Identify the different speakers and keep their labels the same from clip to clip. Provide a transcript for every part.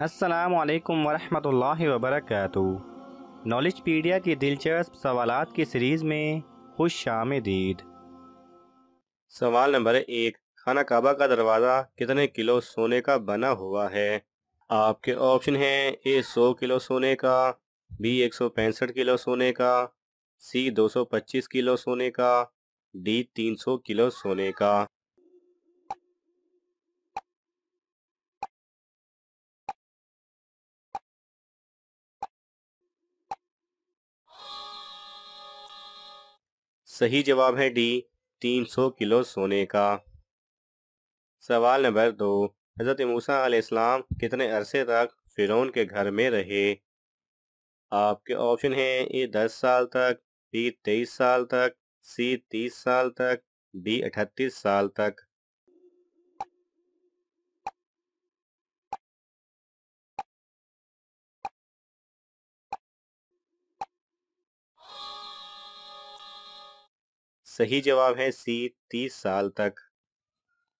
Speaker 1: असलकम वरहमतुल्लाहि वबरकातुहू। नॉलेज पीडिया की दिलचस्प सवालात की सीरीज़ में खुश आमदीद।
Speaker 2: सवाल नंबर एक, खाना काबा का दरवाज़ा कितने किलो सोने का बना हुआ है? आपके ऑप्शन हैं, ए सौ किलो सोने का, बी एक सौ पैंसठ किलो सोने का, सी दो सौ पच्चीस किलो सोने का, डी तीन सौ किलो सोने का। सही जवाब है डी, तीन सौ किलो सोने का। सवाल नंबर दो, हज़रत मूसा अलैहिस्सलाम कितने अरसे तक फ़िरौन के घर में रहे? आपके ऑप्शन हैं, ए, दस साल तक, बी, तेईस साल तक, सी, तीस साल तक, डी, अठतीस साल तक। सही जवाब है सी, तीस साल तक।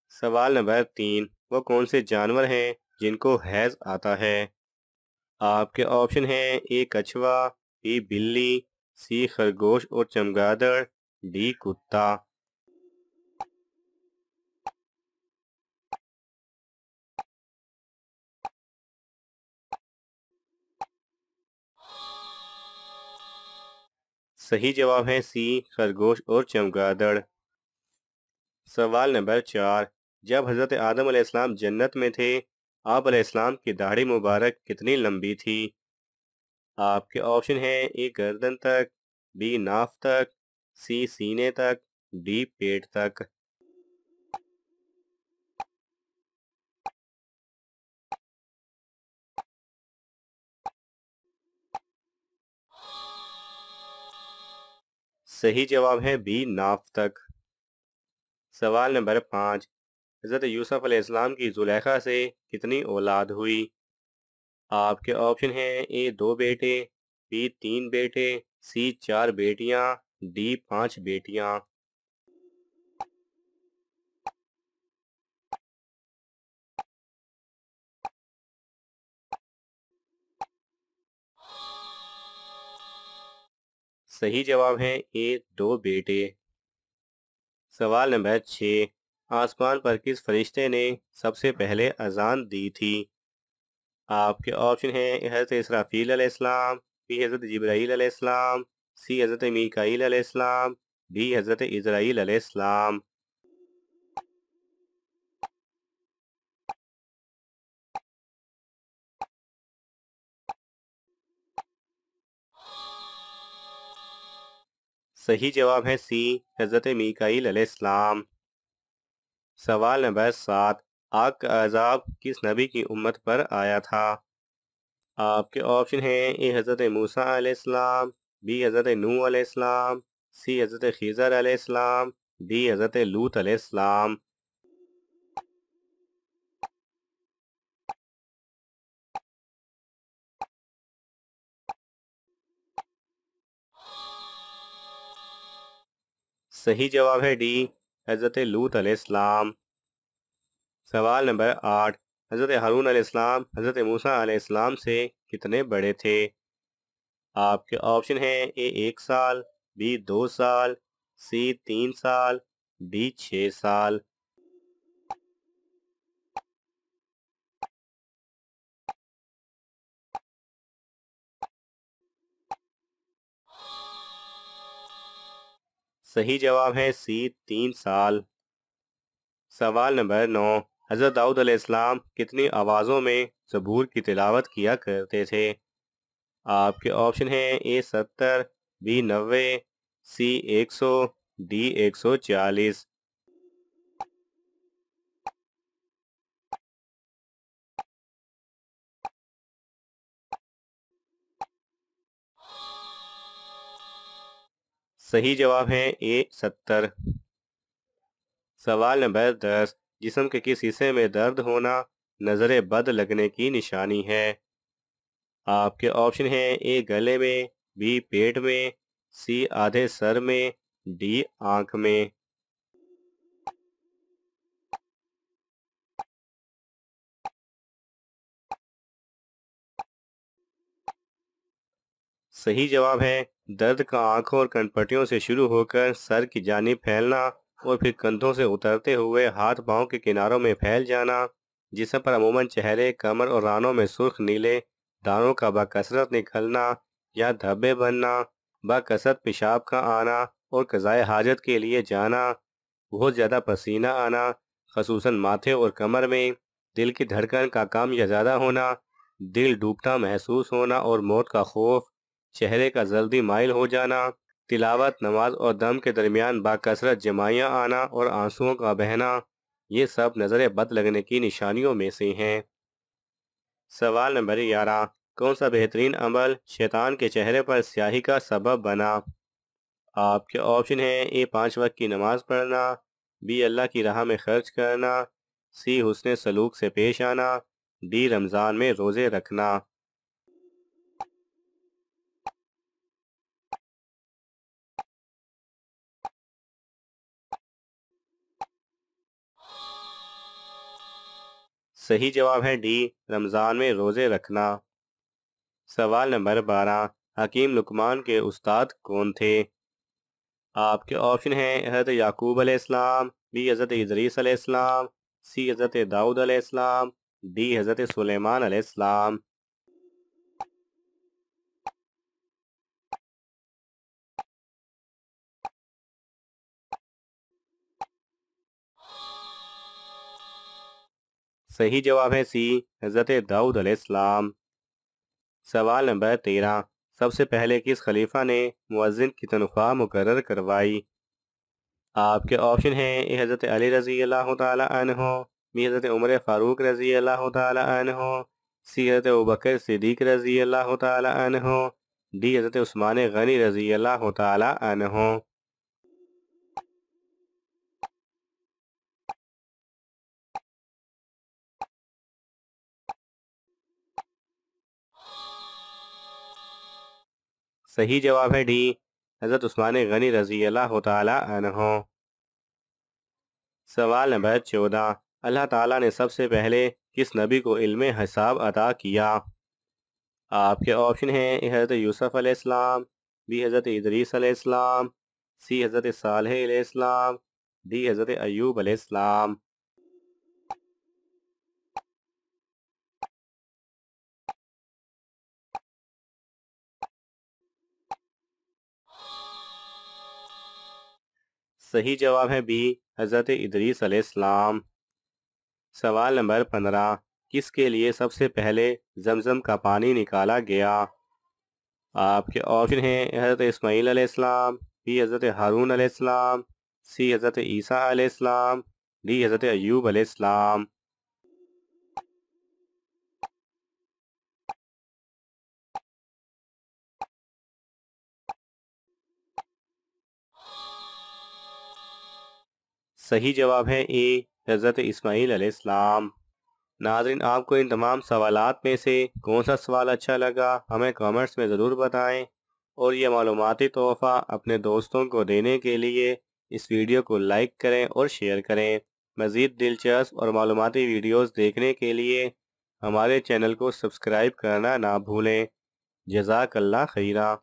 Speaker 2: सवाल नंबर तीन, वो कौन से जानवर हैं जिनको हैज़ आता है? आपके ऑप्शन हैं ए, कछुआ, बी, बिल्ली, सी, खरगोश और चमगादड़, डी, कुत्ता। सही जवाब है सी, खरगोश और चमगादड़। सवाल नंबर चार, जब हज़रत आदम अलैहिस्सलाम जन्नत में थे, आप अलैहिस्सलाम की दाढ़ी मुबारक कितनी लंबी थी? आपके ऑप्शन हैं ए, गर्दन तक, बी, नाफ तक, सी, सीने तक, डी, पेट तक। सही जवाब है बी नाफ तक सवाल नंबर पाँच, हज़रत यूसुफ अलैहिस्सलाम की जुलेखा से कितनी औलाद हुई? आपके ऑप्शन हैं ए, दो बेटे, बी, तीन बेटे, सी, चार बेटियाँ, डी, पाँच बेटियाँ। सही जवाब है ए, दो बेटे। सवाल नंबर छः, आसमान पर किस फरिश्ते ने सबसे पहले अजान दी थी? आपके ऑप्शन हैं हज़रत इसराफील अलैहिस्सलाम बी, हज़रत जब्राईल अलैहिस्सलाम सी, हज़रत मीकाईल अलैहिस्सलाम डी, हज़रत इजराइल अलैहिस्सलाम सही जवाब है सी, हज़रत मीकाईल सवाल नंबर सात, आग का अजाब किस नबी की उम्मत पर आया था? आपके ऑप्शन हैं ए, हज़रत मूसा अलैहिस्सलाम बी, हज़रत नू अलैहिस्सलाम सी, हज़रत खीज़र अलैहिस्सलाम डी, हज़रत लूत अलैहिस्सलाम सही जवाब है डी, हज़रत लूत अलैहिस्सलाम सवाल नंबर आठ, हज़रत हारून अलैहिस्सलाम हज़रत मूसा अलैहिस्सलाम से कितने बड़े थे? आपके ऑप्शन हैं ए, एक साल, बी, दो साल, सी, तीन साल, डी छः साल। सही जवाब है सी, तीन साल। सवाल नंबर नौ, हज़रत दाऊद अलैहिस्सलाम कितनी आवाज़ों में ज़बूर की तिलावत किया करते थे? आपके ऑप्शन हैं ए, सत्तर, बी, नब्बे, सी, एक सौ, डी, एक सौ चालीस। सही जवाब है ए सत्तर। सवाल नंबर दस, जिसम के किस हिस्से में दर्द होना नजरे बद लगने की निशानी है? आपके ऑप्शन है ए गले में, बी पेट में, सी आधे सर में, डी आँख में। सही जवाब है दर्द का आँखों और कनपटियों से शुरू होकर सर की जानी फैलना और फिर कंधों से उतरते हुए हाथ पाँव के किनारों में फैल जाना, जिसम पर अमूमन चेहरे, कमर और रानों में सुर्ख नीले, दानों का बकसरत निकलना या धब्बे बनना बकसरत पेशाब का आना और कज़ाय हाजत के लिए जाना, बहुत ज़्यादा पसीना आना खसूस माथे और कमर में, दिल की धड़कन का काम या ज़्यादा होना, दिल डूबता महसूस होना और मौत का खौफ चेहरे का जल्दी माइल हो जाना, तिलावत, नमाज़ और दम के दरमियान बाकसरत जमाइयाँ आना और आंसुओं का बहना, ये सब नज़र बद लगने की निशानियों में से हैं। सवाल नंबर ग्यारह, कौन सा बेहतरीन अमल शैतान के चेहरे पर स्याही का सबब बना? आपके ऑप्शन हैं, ए, पाँच वक्त की नमाज़ पढ़ना, बी, अल्लाह की राह में खर्च करना, सी हुसन सलूक से पेश आना, डी, रमज़ान में रोज़े रखना। सही जवाब है डी, रमज़ान में रोज़े रखना। सवाल नंबर बारह, हकीम लुकमान के उस्ताद कौन थे? आपके ऑप्शन हैं, हज़रत याकूब अलैहिस्सलाम बी, हज़रत इदरीस अलैहिस्सलाम सी, हज़रत दाऊद अलैहिस्सलाम डी, हज़रत सुलेमान अलैहिस्सलाम सही जवाब है सी, हज़रत दाऊद अलैहिस्सलाम सवाल नंबर तेरह, सबसे पहले किस खलीफा ने मुअज्जिन की तनख्वाह मुकर करवाई? आपके ऑप्शन हैं हज़रत अली रज़ी अल्लाह तहो बी हज़रत उमर फ़ारूक रज़ी अल्लाह तहो सी हज़रत उबकर सिद्दीक रज़ी अल्लाह तहो डी हज़रत उस्मान गनी रज़ी अल्लाह तहो सही जवाब है डी, हज़रत उस्मान गनी रज़ी अल्लाह तहो सवाल नंबर चौदह, अल्लाह ताला ने सबसे पहले किस नबी को इल्म हिसाब अदा किया? आपके ऑप्शन हैं हज़रत यूसुफ़ अलैहिस्सलाम बी हज़रत इदरीस अलैहिस्सलाम सी हज़रत सालह अलैहिस्सलाम डी हज़रत अयूब अलैहिस्सलाम सही जवाब है बी, हज़रत इदरीस अलैहिस्सलाम। सवाल नंबर पंद्रह, किसके लिए सबसे पहले जमज़म का पानी निकाला गया? आपके ऑप्शन हैं, हज़रत इस्माईल अलैहिस्सलाम, बी, हज़रत हारून अलैहिस्सलाम, सी, हज़रत ईसा अलैहिस्सलाम, डी, हज़रत अयूब अलैहिस्सलाम। सही जवाब है ए, हज़रत इस्माईल अलैहिस्सलाम। नाजरीन, आपको इन तमाम सवालात में से कौन सा सवाल अच्छा लगा, हमें कमेंट्स में ज़रूर बताएँ। और यह मालूमती तोहफ़ा अपने दोस्तों को देने के लिए इस वीडियो को लाइक करें और शेयर करें। मज़ीद दिलचस्प और मालूमती वीडियोस देखने के लिए हमारे चैनल को सब्सक्राइब करना ना भूलें। जजाकल्ला खैरा।